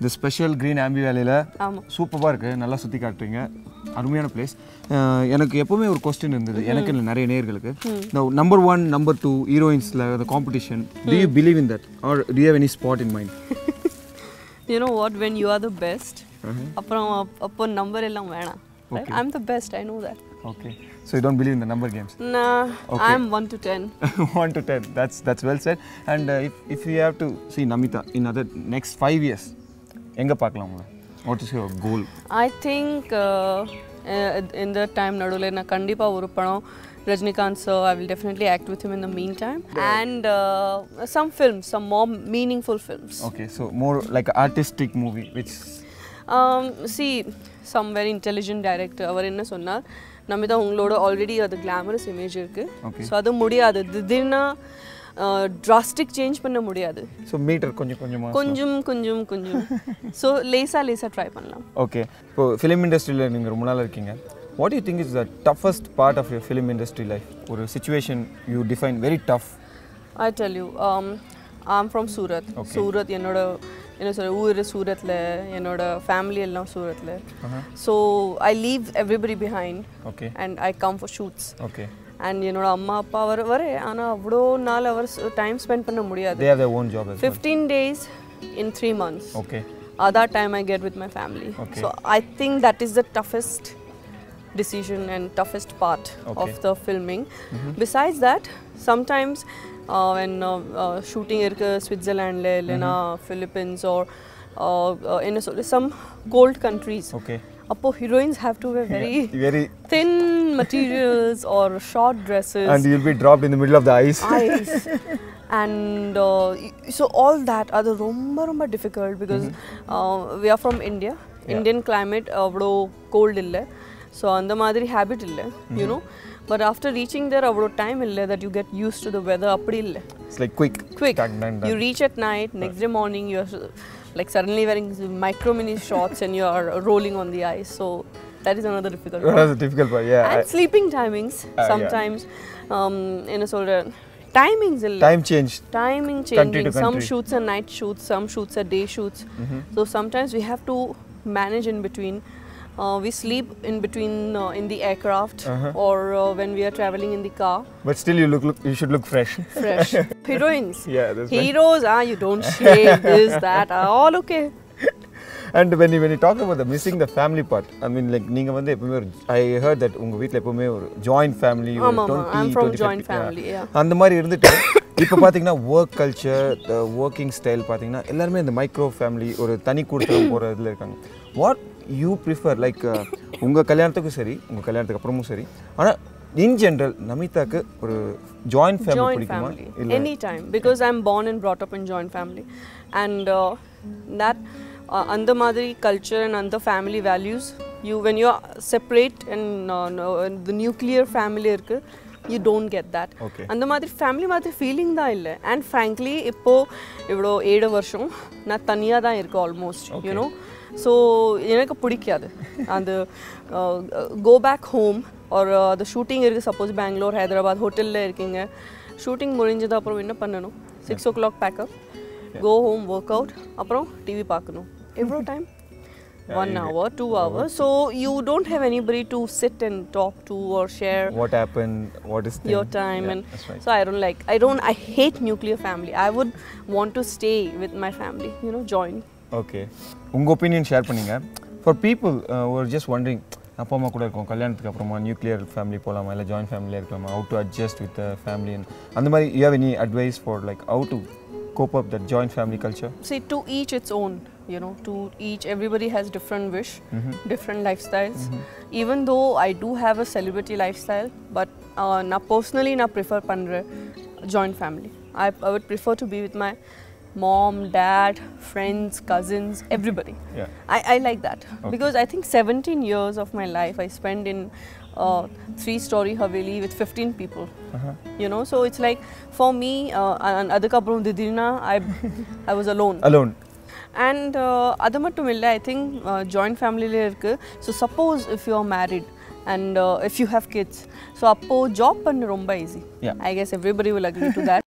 இந்த special green ஆம்பி வேலையில் சூப்பராக இருக்குது நல்லா சுற்றி காட்டுறீங்க. அருமையான பிளேஸ் எனக்கு எப்போவுமே ஒரு கொஸ்டின் இருந்தது. எனக்கு இல்லை நிறைய நேர்களுக்கு. இந்த நம்பர் ஒன் நம்பர் டூ ஹீரோயின்ஸில் the competition you believe in that? Or do you have any spot in mind? You know what when you are the best அப்புறம் அப்- அப்போ நம்பர் எல்லாம் வேணாம். I am the best I know that okay. So you don't believe in the number games? I am one to ten 1 to 10 that's that's well said. And uh, if if you have to see namita in other next 5 years எங்க பார்க்கலாம் உங்களை what is your goal I think இந்த time நடுவில் நான் கண்டிப்பாக ஒரு படம் Rajinikanth sir I will definitely act with him in the mean time and some films some more meaningful films okay so more like a artistic movie which C some very intelligent director அவர் என்ன சொன்னார் நமிதா உங்களோட already அது glamorous image Okay. இருக்குது so அது முடியாது திடீர்னா ட்ராஸ்டிக் change பண்ண முடியாது. So meter கொஞ்சம் கொஞ்சமா கொஞ்சம் கொஞ்சம் கொஞ்சம். ஸோ லேசாக லேசாக ட்ரை பண்ணலாம். ஓகே இப்போ ஃபிலிம் இண்டஸ்ட்ரியில் நீங்கள் ரொம்ப நாள் இருக்கீங்க. What you think is the toughest part of your film industry life ஒரு situation you define very tough I tell you I'm from Surat Surat என்னோட என்ன சொல்ற ஊர் சூரத்தில் என்னோட ஃபேமிலி எல்லாம் சூரத்தில் so I leave everybody behind okay and I come for shoots okay and என்னோட அம்மா அப்பா வர வர ஆனால் அவ்வளோ நாள் அவர் டைம் ஸ்பெண்ட் பண்ண முடியாது they have their own job as well fifteen days in three months okay other time I get with my family. Okay. So I think that is the toughest decision and toughest part Okay. of the filming. Besides that, sometimes uh, when uh, uh, shooting in Switzerland, Lena, Philippines, or uh, uh, in a, sort of some cold countries, okay Apo heroines have to wear very very thin materials or short dresses. And you'll be dropped in the middle of the ice eyes and uh, y- so all that அது ரொம்ப ரொம்ப difficult because uh, we are from India Indian climate அவ்வளோ cold இல்லை so அந்த மாதிரி habit இல்லை you know but after reaching there அவ்வளோ time இல்லை that you get used to the weather அப்படி இல்லை it's like quick quick Done, done, done. you reach at night next day morning you're like suddenly wearing micro mini shorts and you are rolling on the ice so that is another difficult part. a difficult part, yeah. And I, sleeping timings uh, sometimes yeah. um, in a soldier. Timings a Time change. Timing changing. Some shoots are night shoots, some shoots are day shoots. Mm -hmm. So sometimes we have to manage in between. Uh, we sleep in between uh, in the aircraft uh-huh. uh -huh. or when we are traveling in the car. But still, you look, look you should look fresh. Fresh heroines. Yeah, heroes. Ah, you don't shave this, that. Ah, all okay. And when when talk about the missing the family part I mean like நீங்கள் வந்து எப்பவுமே ஒரு I heard that உங்கள் வீட்டில் எப்பவுமே ஒரு joint family அந்த மாதிரி இருந்துட்டு இப்போ பார்த்தீங்கன்னா work culture the working style பார்த்தீங்கன்னா எல்லாருமே இந்த மைக்ரோ ஃபேமிலி ஒரு தனி கூட்டத்தில் போகிற இதில் இருக்காங்க வாட் யூ ப்ரிஃபர் லைக் உங்கள் கல்யாணத்துக்கும் சரி உங்கள் கல்யாணத்துக்கு அப்புறமும் சரி ஆனால் இன் ஜென்ரல் நமிதாக்கு ஒரு ஜாயின்ட் ஃபேமிலி பிடிக்குமா? Any time because I am born and brought up in joint family and that uh, அந்த மாதிரி culture and அந்த family values you when you are separate and uh, no, and the nuclear family don't get that. Okay. அந்த மாதிரி family மாதிரி feeling தான் இல்லை. And frankly இப்போ இவ்வளோ ஏழு வருஷம் நான் தனியாக தான் இருக்கேன் ஆல்மோஸ்ட் யூனோ ஸோ எனக்கு பிடிக்காது. அந்த கோ பேக் ஹோம் ஒரு அது ஷூட்டிங் இருக்குது சப்போஸ் பெங்களூர் ஹைதராபாத் ஹோட்டலில் இருக்கீங்க. ஷூட்டிங் முடிஞ்சது அப்புறம் என்ன பண்ணணும்? Six o'clock pack up go home work out அப்புறம் டிவி பார்க்கணும். எவ்வளோ time one hour two hour so you don't have anybody to sit and talk to R share what happen what is your time and that's right. so i don't like i don't i hate nuclear family i would want to stay with my family you know join okay உங்கள் opinion share பண்ணீங்க for people ஒரு just wondering அப்பா அம்மா கூட இருக்கும் கல்யாணத்துக்கு அப்புறமா nuclear family போகலாமா இல்லை ஜாயின்ட் ஃபேமிலியாக இருக்கலாமா how to adjust with family அந்த மாதிரி you have any advice for like how to cope up that joint family culture see to each its own you know to each everybody has different wish mm -hmm. different lifestyles mm -hmm. even though i do have a celebrity lifestyle but uh, na personally na prefer pandre joint family I, I would prefer to be with my mom dad friends cousins everybody yeah. I, I like that okay. because i think 17 years of my life i spent in uh, three-story haveli with 15 people. Uh -huh. You know, so it's like for me uh, and other couple of Didina, I I was alone. Alone. And அது மட்டும் இல்லை I think joint ஃபேமிலியிலே இருக்குது so suppose if you are married and if you have kids so அப்போது job பண்ண ரொம்ப easy Yeah. I guess everybody will agree to that